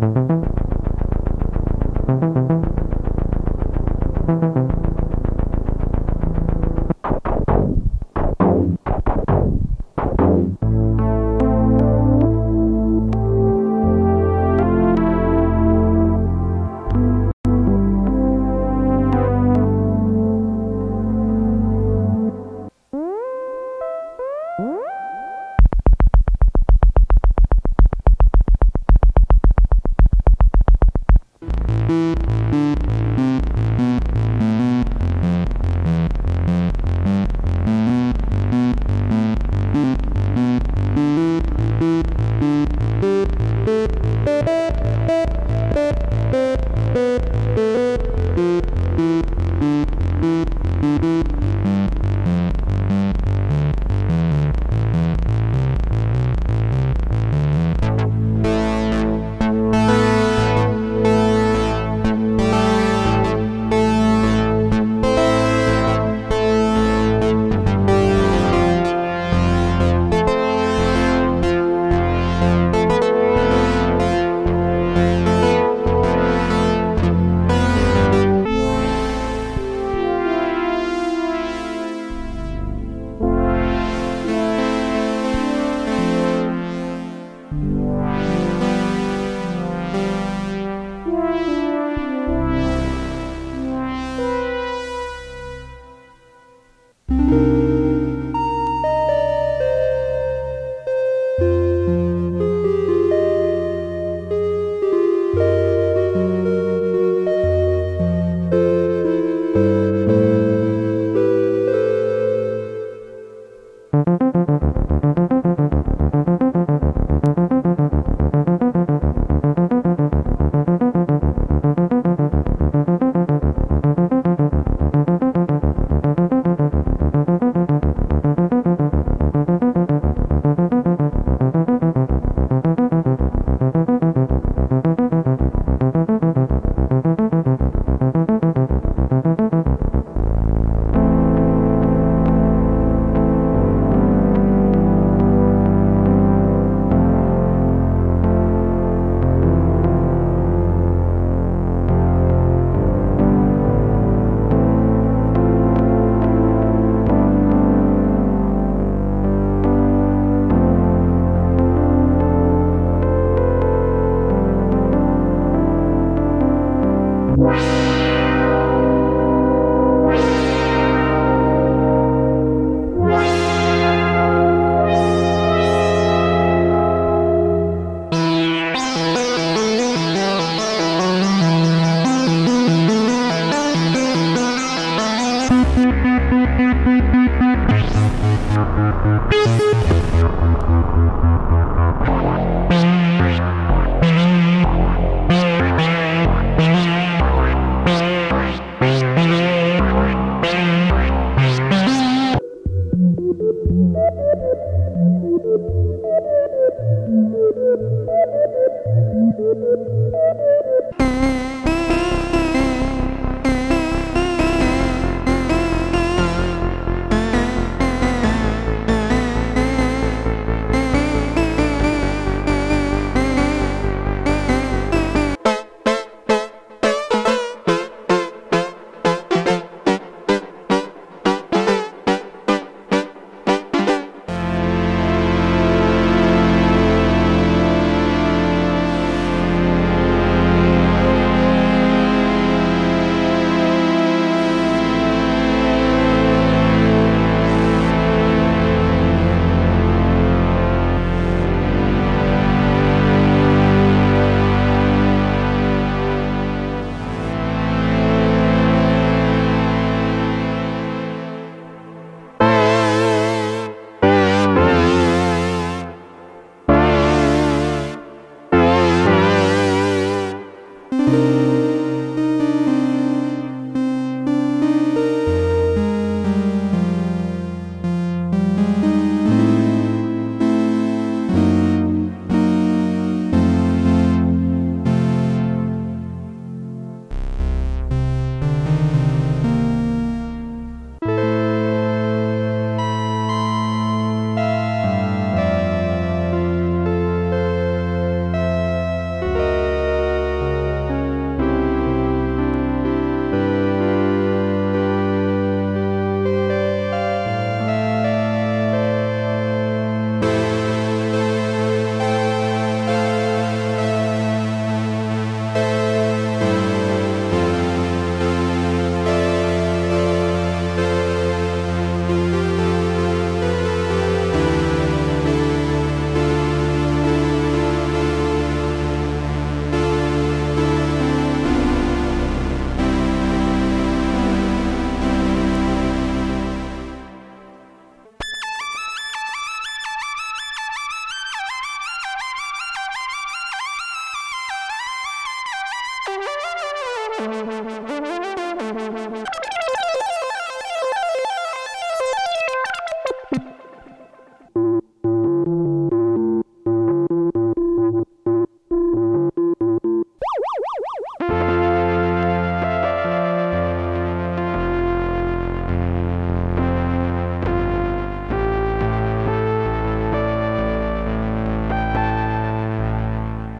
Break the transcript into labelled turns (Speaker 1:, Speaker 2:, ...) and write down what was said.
Speaker 1: Thank you.
Speaker 2: Música
Speaker 1: thank you